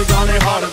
ਤੇ ਗਾਣੇ ਹਾਰ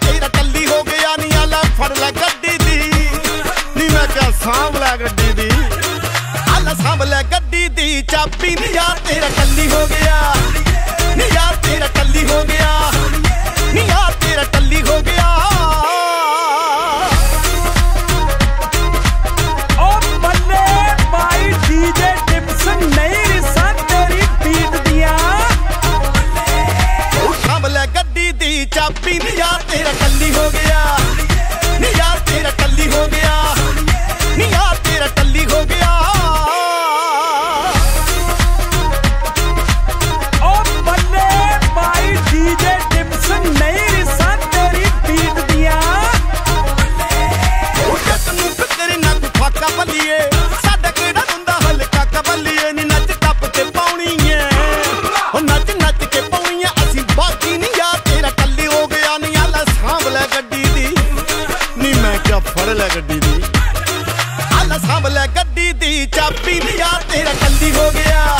ਤੇਰਾ ਕੱਲੀ ਹੋ ਗਿਆ ਨੀ ਆਲਾ, ਫੜ ਲੈ ਗੱਡੀ ਦੀ। ਨਹੀਂ ਮੈਂ ਸਾਂਭ ਲੈ ਗੱਡੀ ਦੀ। ਆਲਾ ਸਾਂਭ ਲੈ ਗੱਡੀ ਦੀ, ਚਾਬੀ ਨਹੀਂ ਯਾ ਤੇਰਾ ਕੱਲੀ ਹੋ ਗਿਆ। ਨਹੀਂ ਯਾ ਤੇਰਾ ਕੱਲੀ ਹੋ ਗਿਆ। ਨੀ ਯਾਰ ਤੇਰਾ ਕੱਲੀ ਹੋ ਗਿਆ। ਨੀ ਯਾਰ ਤੇਰਾ ਕੱਲੀ ਹੋ ਗਿਆ। ਲੈ ਗੱਡੀ ਦੀ ਚਾਬੀ। ਯਾਰ ਤੇਰਾ ਕੱਲੀ ਹੋ ਗਿਆ।